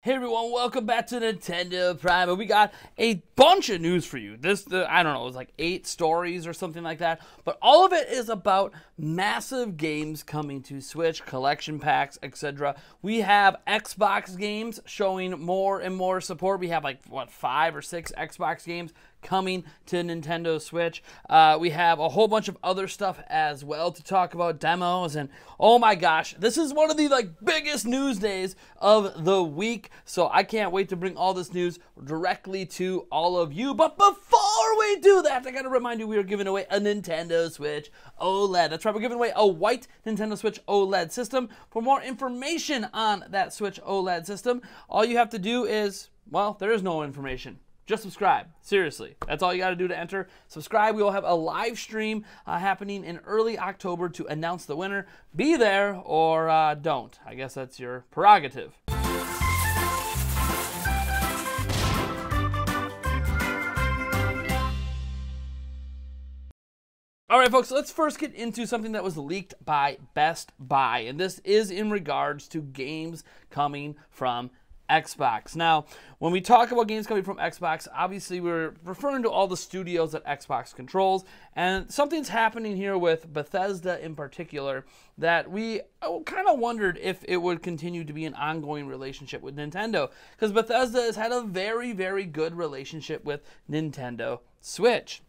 Hey everyone, welcome back to Nintendo Prime. And we got a bunch of news for you. This, the, I don't know, it was like eight stories or something like that. But all of it is about massive games coming to Switch, collection packs, etc. We have Xbox games showing more and more support. We have like, what, five or six Xbox games coming to Nintendo Switch. Uh, we have a whole bunch of other stuff as well to talk about demos and oh my gosh, this is one of the like biggest news days of the week. So I can't wait to bring all this news directly to all of you. But before we do that, I gotta remind you we are giving away a Nintendo Switch OLED. That's right, we're giving away a white Nintendo Switch OLED system. For more information on that Switch OLED system, all you have to do is, well, there is no information just subscribe. Seriously, that's all you got to do to enter. Subscribe. We will have a live stream uh, happening in early October to announce the winner. Be there or uh, don't. I guess that's your prerogative. All right, folks, let's first get into something that was leaked by Best Buy. And this is in regards to games coming from Xbox. Now, when we talk about games coming from Xbox, obviously we're referring to all the studios that Xbox controls, and something's happening here with Bethesda in particular that we uh, kind of wondered if it would continue to be an ongoing relationship with Nintendo, because Bethesda has had a very, very good relationship with Nintendo Switch.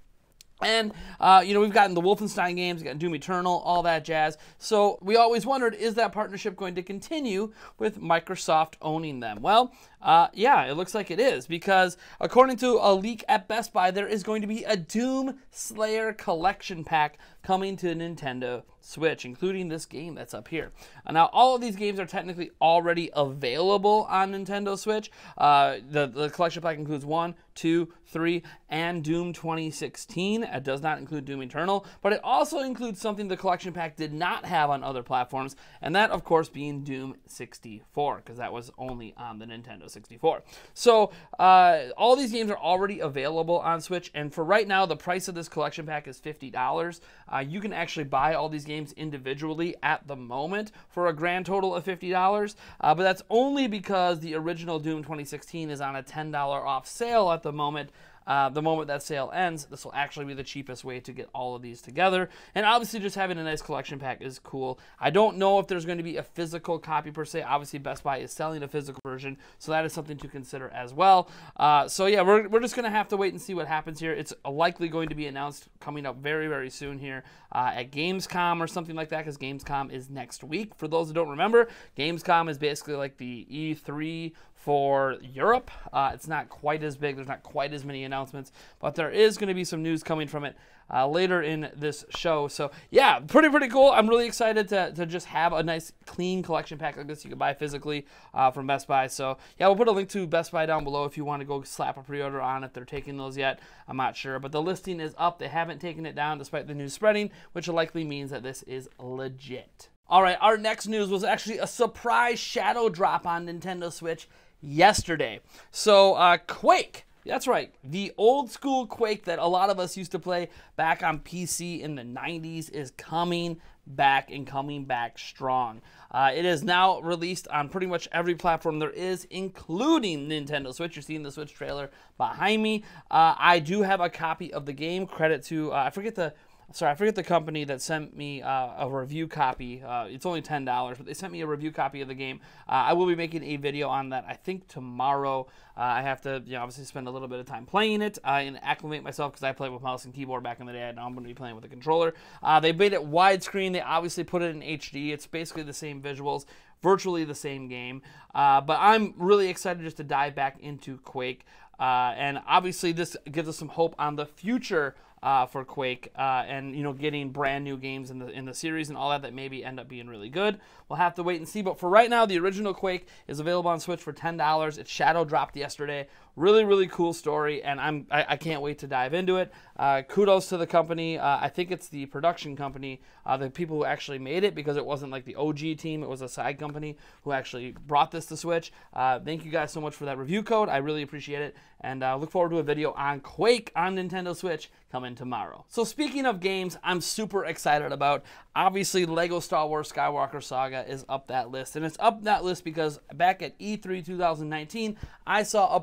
And, uh, you know, we've gotten the Wolfenstein games, we've got Doom Eternal, all that jazz. So we always wondered, is that partnership going to continue with Microsoft owning them? Well, uh, yeah, it looks like it is because according to a leak at Best Buy, there is going to be a Doom Slayer collection pack coming to Nintendo Switch, including this game that's up here. Uh, now, all of these games are technically already available on Nintendo Switch. Uh, the, the collection pack includes one, two, three, and Doom 2016. It does not include Doom Eternal, but it also includes something the collection pack did not have on other platforms, and that, of course, being Doom 64, because that was only on the Nintendo 64. So uh, all these games are already available on Switch, and for right now, the price of this collection pack is $50. Uh, you can actually buy all these games individually at the moment for a grand total of $50, uh, but that's only because the original Doom 2016 is on a $10 off sale at the moment. Uh, the moment that sale ends, this will actually be the cheapest way to get all of these together. And obviously, just having a nice collection pack is cool. I don't know if there's going to be a physical copy per se. Obviously, Best Buy is selling a physical version, so that is something to consider as well. Uh, so, yeah, we're, we're just going to have to wait and see what happens here. It's likely going to be announced coming up very, very soon here uh, at Gamescom or something like that, because Gamescom is next week. For those who don't remember, Gamescom is basically like the E3 for Europe. Uh, it's not quite as big, there's not quite as many announcements, but there is going to be some news coming from it uh, later in this show. So, yeah, pretty, pretty cool. I'm really excited to, to just have a nice, clean collection pack like this you can buy physically uh, from Best Buy. So, yeah, we'll put a link to Best Buy down below if you want to go slap a pre order on if they're taking those yet. I'm not sure, but the listing is up. They haven't taken it down despite the news spreading, which likely means that this is legit. All right, our next news was actually a surprise shadow drop on Nintendo Switch yesterday. So, uh, Quake. That's right. The old school Quake that a lot of us used to play back on PC in the 90s is coming back and coming back strong. Uh, it is now released on pretty much every platform there is, including Nintendo Switch. You're seeing the Switch trailer behind me. Uh, I do have a copy of the game. Credit to, uh, I forget the sorry, I forget the company that sent me uh, a review copy. Uh, it's only ten dollars, but they sent me a review copy of the game. Uh, I will be making a video on that. I think tomorrow. Uh, I have to, you know, obviously spend a little bit of time playing it uh, and acclimate myself because I played with mouse and keyboard back in the day. Now I'm going to be playing with a controller. Uh, they made it widescreen. They obviously put it in HD. It's basically the same visuals virtually the same game. Uh, but I'm really excited just to dive back into Quake. Uh, and obviously, this gives us some hope on the future uh, for Quake, uh, and you know, getting brand new games in the in the series and all that that maybe end up being really good. We'll have to wait and see. But for right now, the original Quake is available on Switch for ten dollars. It shadow dropped yesterday. Really, really cool story, and I'm I, I can't wait to dive into it. Uh, kudos to the company. Uh, I think it's the production company, uh, the people who actually made it, because it wasn't like the OG team. It was a side company who actually brought this to Switch. Uh, thank you guys so much for that review code. I really appreciate it, and uh, look forward to a video on Quake on Nintendo Switch coming tomorrow. So speaking of games, I'm super excited about. Obviously, Lego Star Wars Skywalker Saga is up that list, and it's up that list because back at E3 2019, I saw a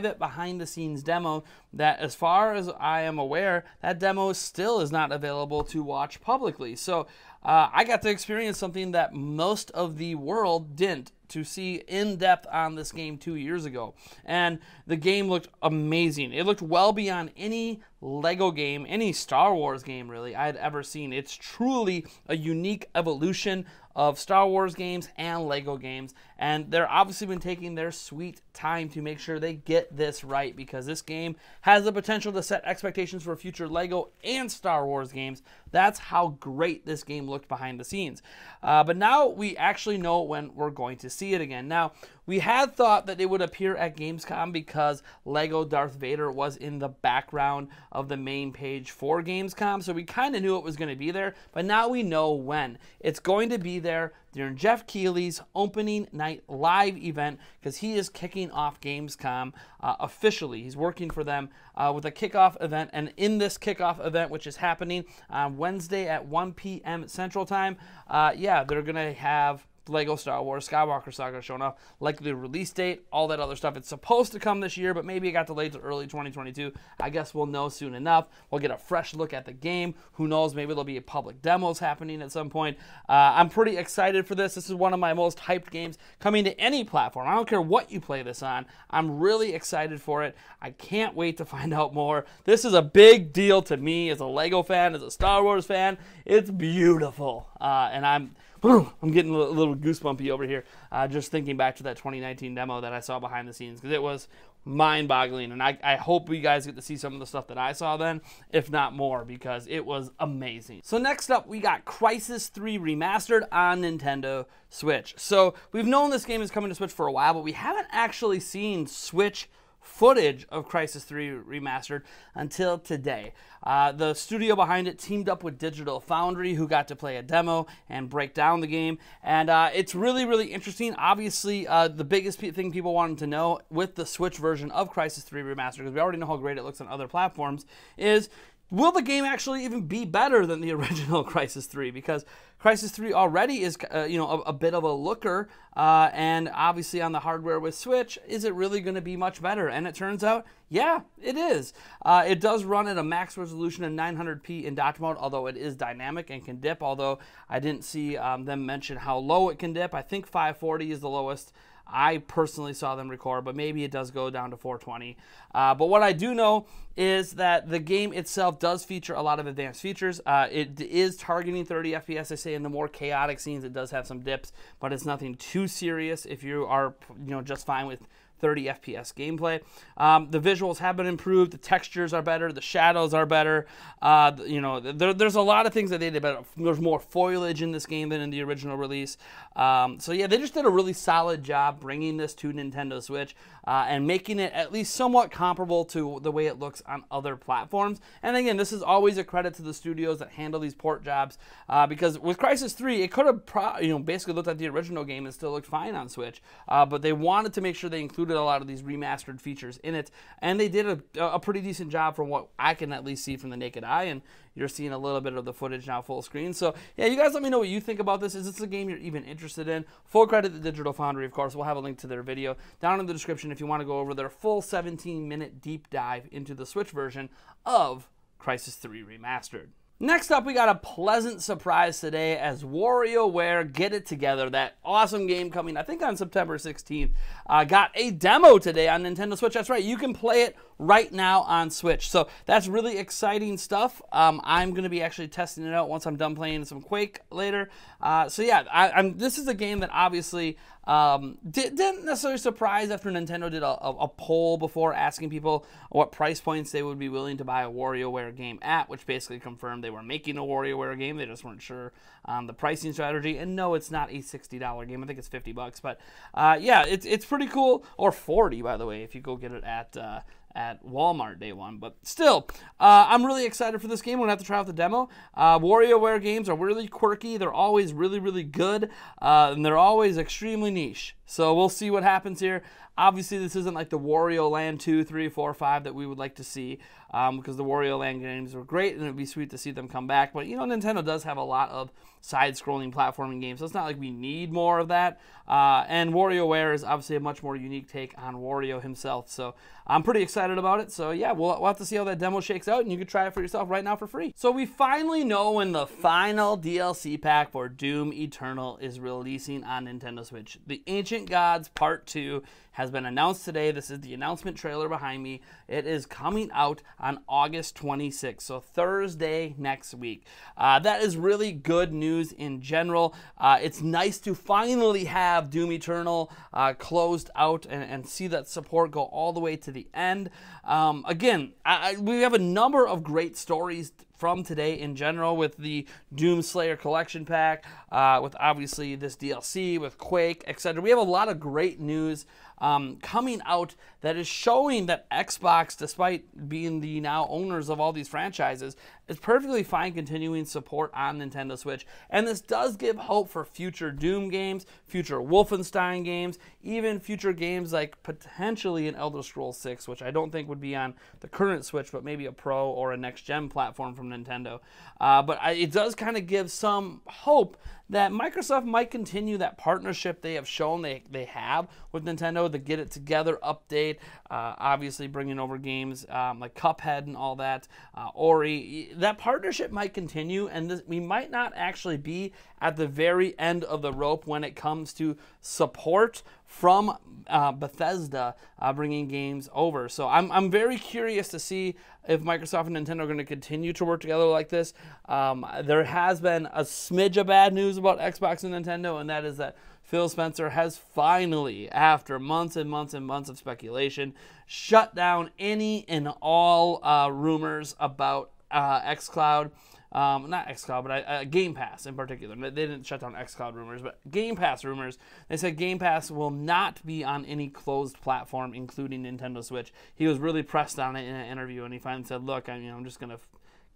private behind-the-scenes demo that, as far as I am aware, that demo still is not available to watch publicly. So uh, I got to experience something that most of the world didn't to see in depth on this game two years ago. And the game looked amazing. It looked well beyond any Lego game, any Star Wars game really I had ever seen. It's truly a unique evolution of Star Wars games and Lego games. And they're obviously been taking their sweet time to make sure they get this right because this game has the potential to set expectations for future Lego and Star Wars games. That's how great this game looked behind the scenes. Uh, but now we actually know when we're going to see it again. Now, we had thought that it would appear at Gamescom because Lego Darth Vader was in the background of the main page for Gamescom, so we kind of knew it was going to be there, but now we know when. It's going to be there during Geoff Keighley's opening night live event because he is kicking off Gamescom uh, officially. He's working for them uh, with a kickoff event, and in this kickoff event, which is happening on Wednesday at 1 p.m. Central Time, uh, yeah, they're going to have Lego Star Wars Skywalker Saga showing up, like the release date, all that other stuff. It's supposed to come this year, but maybe it got delayed to early 2022. I guess we'll know soon enough. We'll get a fresh look at the game. Who knows? Maybe there'll be public demos happening at some point. Uh, I'm pretty excited for this. This is one of my most hyped games coming to any platform. I don't care what you play this on. I'm really excited for it. I can't wait to find out more. This is a big deal to me as a Lego fan, as a Star Wars fan. It's beautiful, uh, and I'm I'm getting a little goosebumpy over here uh, just thinking back to that 2019 demo that I saw behind the scenes because it was mind boggling. And I, I hope you guys get to see some of the stuff that I saw then, if not more, because it was amazing. So, next up, we got Crysis 3 Remastered on Nintendo Switch. So, we've known this game is coming to Switch for a while, but we haven't actually seen Switch footage of Crysis 3 Remastered until today. Uh, the studio behind it teamed up with Digital Foundry, who got to play a demo and break down the game. And uh, it's really, really interesting. Obviously, uh, the biggest thing people wanted to know with the Switch version of Crysis 3 Remastered, because we already know how great it looks on other platforms, is will the game actually even be better than the original Crysis 3? Because Crysis 3 already is, uh, you know, a, a, bit of a looker, uh, and obviously on the hardware with Switch, is it really going to be much better? And it turns out, yeah, it is. Uh, it does run at a max resolution of 900p in dock mode, although it is dynamic and can dip. Although I didn't see um, them mention how low it can dip. I think 540 is the lowest. I personally saw them record, but maybe it does go down to 420. Uh, but what I do know is that the game itself does feature a lot of advanced features. Uh, it is targeting 30 FPS. I say in the more chaotic scenes, it does have some dips, but it's nothing too serious if you are, you know, just fine with 30 FPS gameplay. Um, the visuals have been improved. The textures are better. The shadows are better. Uh, you know, there, there's a lot of things that they did better. There's more foliage in this game than in the original release. Um, so yeah, they just did a really solid job bringing this to Nintendo Switch uh, and making it at least somewhat comparable to the way it looks on other platforms. And again, this is always a credit to the studios that handle these port jobs uh, because with Crysis 3, it could have you know basically looked like the original game and still looked fine on Switch, uh, but they wanted to make sure they included included a lot of these remastered features in it, and they did a, a pretty decent job from what I can at least see from the naked eye. And you're seeing a little bit of the footage now full screen. So yeah, you guys let me know what you think about this. Is this a game you're even interested in? Full credit to Digital Foundry, of course. We'll have a link to their video down in the description if you want to go over their full 17 minute deep dive into the Switch version of Crysis 3 Remastered. Next up, we got a pleasant surprise today as WarioWare Get It Together, that awesome game coming, I think, on September 16th, uh, got a demo today on Nintendo Switch. That's right, you can play it right now on Switch. So that's really exciting stuff. Um, I'm going to be actually testing it out once I'm done playing some Quake later. Uh, so yeah, I, this is a game that obviously um, did, not necessarily surprise after Nintendo did a, a, a, poll before asking people what price points they would be willing to buy a WarioWare game at, which basically confirmed they were making a WarioWare game. They just weren't sure on the pricing strategy. And no, it's not a $60 game. I think it's 50 bucks. But uh, yeah, it's, it's pretty cool. Or 40 by the way, if you go get it at uh, at Walmart day one. But still, uh, I'm really excited for this game. We're going to have to try out the demo. Uh, WarioWare games are really quirky. They're always really, really good. Uh, and they're always extremely niche. So we'll see what happens here. Obviously, this isn't like the Wario Land 2, 3, 4, 5 that we would like to see um, because the Wario Land games were great and it would be sweet to see them come back. But, you know, Nintendo does have a lot of side scrolling platforming games, so it's not like we need more of that. Uh, and WarioWare is obviously a much more unique take on Wario himself. So I'm pretty excited about it. So, yeah, we'll, we'll have to see how that demo shakes out and you can try it for yourself right now for free. So, we finally know when the final DLC pack for Doom Eternal is releasing on Nintendo Switch. The Ancient Gods Part 2 has been announced today. This is the announcement trailer behind me. It is coming out on August 26th, so Thursday next week. Uh, that is really good news in general. Uh, it's nice to finally have Doom Eternal uh, closed out and, and, see that support go all the way to the end. Um, again, I, we have a number of great stories from today in general with the Doomslayer collection pack, uh, with obviously this DLC, with Quake, etc. We have a lot of great news um, coming out that is showing that Xbox, despite being the now owners of all these franchises, is perfectly fine continuing support on Nintendo Switch. And this does give hope for future Doom games, future Wolfenstein games, even future games like potentially an Elder Scrolls 6, which I don't think would be on the current Switch, but maybe a Pro or a next gen platform from Nintendo. Uh, but I, it does kind of give some hope that Microsoft might continue that partnership they have shown they, they have with Nintendo, the Get It Together update, uh, obviously bringing over games um, like Cuphead and all that, uh, Ori. That partnership might continue, and this, we might not actually be at the very end of the rope when it comes to support from uh, Bethesda uh, bringing games over. So I'm, I'm very curious to see if Microsoft and Nintendo are going to continue to work together like this. Um, there has been a smidge of bad news about Xbox and Nintendo, and that is that Phil Spencer has finally, after months and months and months of speculation, shut down any and all uh, rumors about uh, xCloud um, not xCloud, but uh, Game Pass in particular. They didn't shut down xCloud rumors, but Game Pass rumors. They said Game Pass will not be on any closed platform, including Nintendo Switch. He was really pressed on it in an interview, and he finally said, "Look, I mean, I'm just gonna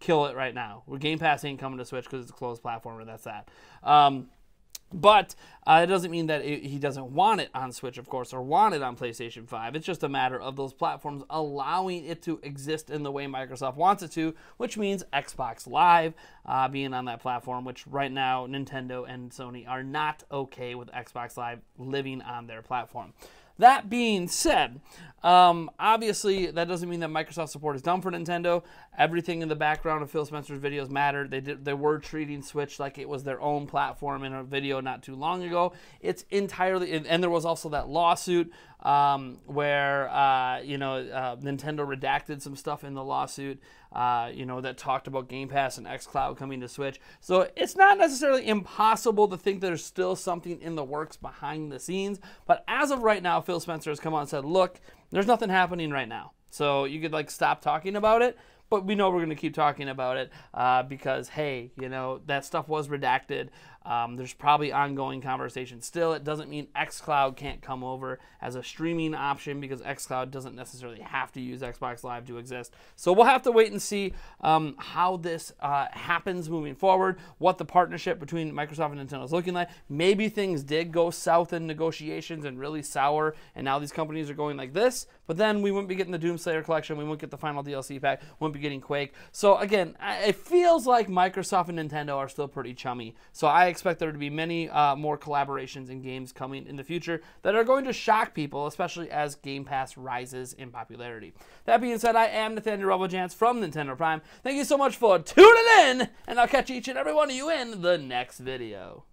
kill it right now. Game Pass ain't coming to Switch because it's a closed platform, and that's that." Um, but uh, it doesn't mean that it, he doesn't want it on Switch, of course, or want it on PlayStation 5. It's just a matter of those platforms allowing it to exist in the way Microsoft wants it to, which means Xbox Live uh, being on that platform, which right now Nintendo and Sony are not okay with Xbox Live living on their platform. That being said, um, obviously that doesn't mean that Microsoft support is done for Nintendo. Everything in the background of Phil Spencer's videos mattered. They did they were treating Switch like it was their own platform in a video not too long ago. It's entirely and there was also that lawsuit um, where uh, you know uh, Nintendo redacted some stuff in the lawsuit. Uh, you know that talked about Game Pass and XCloud coming to Switch. So it's not necessarily impossible to think there's still something in the works behind the scenes. But as of right now, Phil Spencer has come out and said, "Look, there's nothing happening right now." So you could like stop talking about it but we know we're going to keep talking about it uh, because hey you know that stuff was redacted um, there's probably ongoing conversation still. It doesn't mean xCloud can't come over as a streaming option because xCloud doesn't necessarily have to use Xbox Live to exist. So we'll have to wait and see um, how this uh, happens moving forward, what the partnership between Microsoft and Nintendo is looking like. Maybe things did go south in negotiations and really sour, and now these companies are going like this, but then we wouldn't be getting the Doomslayer collection, we wouldn't get the final DLC pack, wouldn't be getting Quake. So again, it feels like Microsoft and Nintendo are still pretty chummy. So I expect there to be many uh, more collaborations and games coming in the future that are going to shock people, especially as Game Pass rises in popularity. That being said, I am Nathaniel Rebelljans from Nintendo Prime. Thank you so much for tuning in, and I'll catch each and every one of you in the next video.